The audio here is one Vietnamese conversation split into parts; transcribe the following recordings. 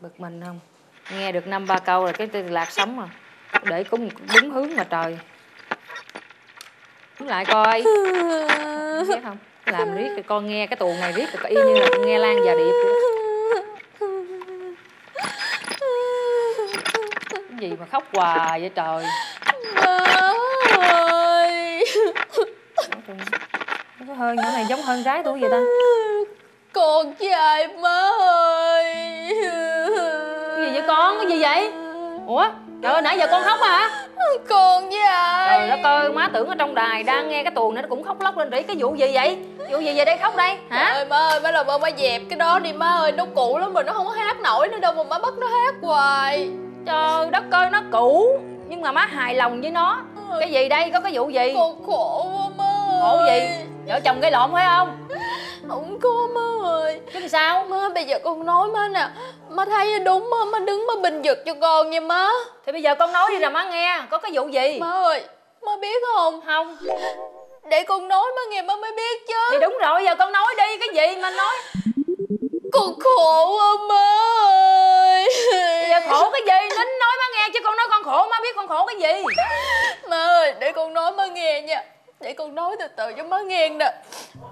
bực mình không? Nghe được năm ba câu rồi cái tôi lạc sống rồi để cũng đúng hướng mà trời. Đứng lại coi. Biết không? Làm riết rồi con nghe cái tuồng này riết rồi y như là con nghe lan và điệp vậy. cái gì mà khóc hoài vậy trời? Ơi nó hơi nhỏ này giống hơn gái tôi vậy ta. Con trai má ơi con cái gì vậy? Ủa trời ơi nãy giờ con khóc hả? Con trai trời đất ơi má tưởng ở trong đài đang nghe cái tuồng này nó cũng khóc lóc lên rỉ. Cái vụ gì vậy? Vụ gì vậy đây khóc đây? Trời hả ơi má ơi má làm ơn má dẹp cái đó đi má ơi. Nó cũ lắm rồi nó không có hát nổi nữa đâu mà má bắt nó hát hoài. Trời đất ơi nó cũ. Nhưng mà má hài lòng với nó. Cái gì đây? Có cái vụ gì? Con khổ quá má khổ gì? Vợ chồng gây lộn phải không? Không có má ơi. Chứ sao? Má bây giờ con nói má nè Má thấy đúng má, má đứng má bình giật cho con nha má. Thì bây giờ con nói đi rồi má nghe có cái vụ gì? Má ơi Má biết không? Không. Để con nói má nghe má mới biết chứ. Thì đúng rồi giờ con nói đi cái gì mà nói? Con khổ quá má ơi. Bây giờ khổ cái gì? Nín nói má nghe chứ con nói con khổ má biết con khổ cái gì? Má ơi để con nói má nghe nha. Để con nói từ từ cho má nghe nè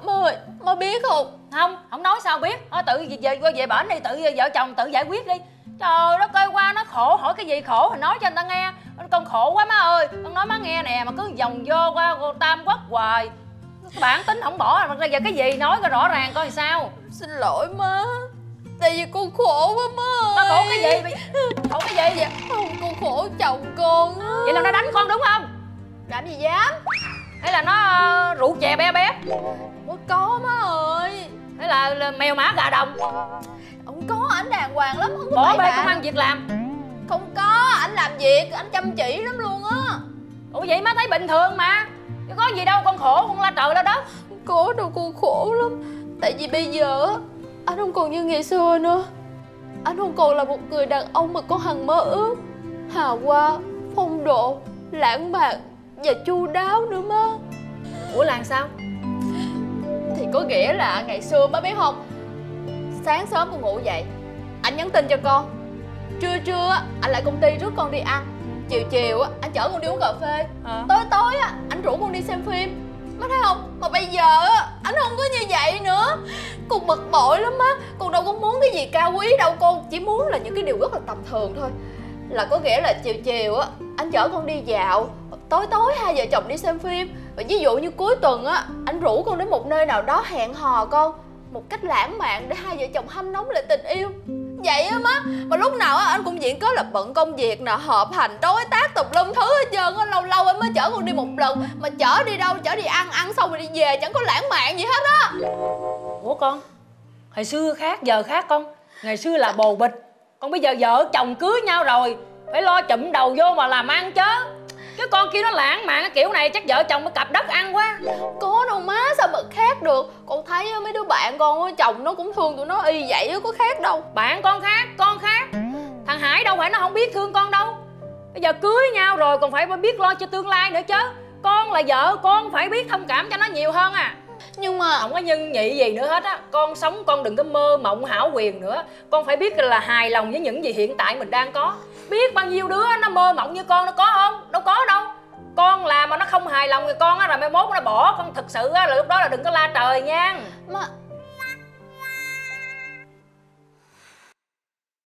Má ơi má biết không? Không không nói sao biết. Thôi tự về qua về bển đi tự vợ chồng tự giải quyết đi. Trời đất ơi qua nó khổ hỏi cái gì khổ thì nói cho người ta nghe. Con khổ quá má ơi. Con nói má nghe nè mà cứ vòng vô qua tam quốc hoài. Bản tính không bỏ mà bây giờ cái gì nói coi rõ ràng coi sao. Xin lỗi má. Tại vì con khổ quá má ơi nó khổ cái gì? khổ cái gì vậy? Không con khổ chồng con vậy là nó đánh con đúng không? Làm gì dám? Hay là nó rượu chè bé bé. Ủa có má ơi. Hay là, là mèo mã gà đồng. Không có ảnh đàng hoàng lắm Không có bỏ bê công ăn việc làm. Không có ảnh làm việc Ảnh chăm chỉ lắm luôn á. Ủa vậy má thấy bình thường mà. Chứ có gì đâu con khổ con la trời la đất. Không có đâu con khổ lắm. Tại vì bây giờ anh không còn như ngày xưa nữa. Anh không còn là một người đàn ông mà con hằng mơ ước. Hào hoa, phong độ, lãng mạn và chu đáo nữa má là sao? Thì có nghĩa là ngày xưa má biết không? Sáng sớm con ngủ dậy Anh nhắn tin cho con. Trưa trưa á, anh lại công ty rước con đi ăn. Chiều chiều á, anh chở con đi uống cà phê. Hả? Tối tối á, anh rủ con đi xem phim. Má thấy không? Mà bây giờ á, anh không có như vậy nữa. Con bực bội lắm á. Con đâu có muốn cái gì cao quý đâu Con. Chỉ muốn là những cái điều rất là tầm thường thôi. Là có nghĩa là chiều chiều á Anh chở con đi dạo. Tối tối hai vợ chồng đi xem phim và ví dụ như cuối tuần á, Anh rủ con đến một nơi nào đó hẹn hò con, Một cách lãng mạn để hai vợ chồng hâm nóng lại tình yêu. Vậy á má, Mà lúc nào á, anh cũng diễn có là bận công việc nè, Họp hành, đối tác, tùm lum thứ hết trơn á. Lâu lâu em mới chở con đi một lần, Mà chở đi đâu, chở đi ăn Ăn xong rồi đi về chẳng có lãng mạn gì hết á. Ủa con, hồi xưa khác, giờ khác con. Ngày xưa là bồ bịch, còn bây giờ vợ chồng cưới nhau rồi, phải lo chụm đầu vô mà làm ăn chứ cái con kia nó lãng mạn cái kiểu này chắc vợ chồng mới cặp đất ăn quá. Có đâu má sao mà khác được? Con thấy mấy đứa bạn con chồng nó cũng thương tụi nó y vậy á có khác đâu. Bạn con khác con khác. Thằng hải đâu phải nó không biết thương con đâu. Bây giờ cưới nhau rồi còn phải biết lo cho tương lai nữa chứ. Con là vợ con phải biết thông cảm cho nó nhiều hơn à nhưng mà không có nhân nhị gì nữa hết á. Con sống, con đừng có mơ mộng hảo quyền nữa. Con phải biết là hài lòng với những gì hiện tại mình đang có. Biết bao nhiêu đứa nó mơ mộng như con nó có không? Đâu có đâu. Con làm mà nó không hài lòng thì con á, rồi mai mốt nó bỏ. Con thật sự á, là lúc đó là đừng có la trời nha. Mà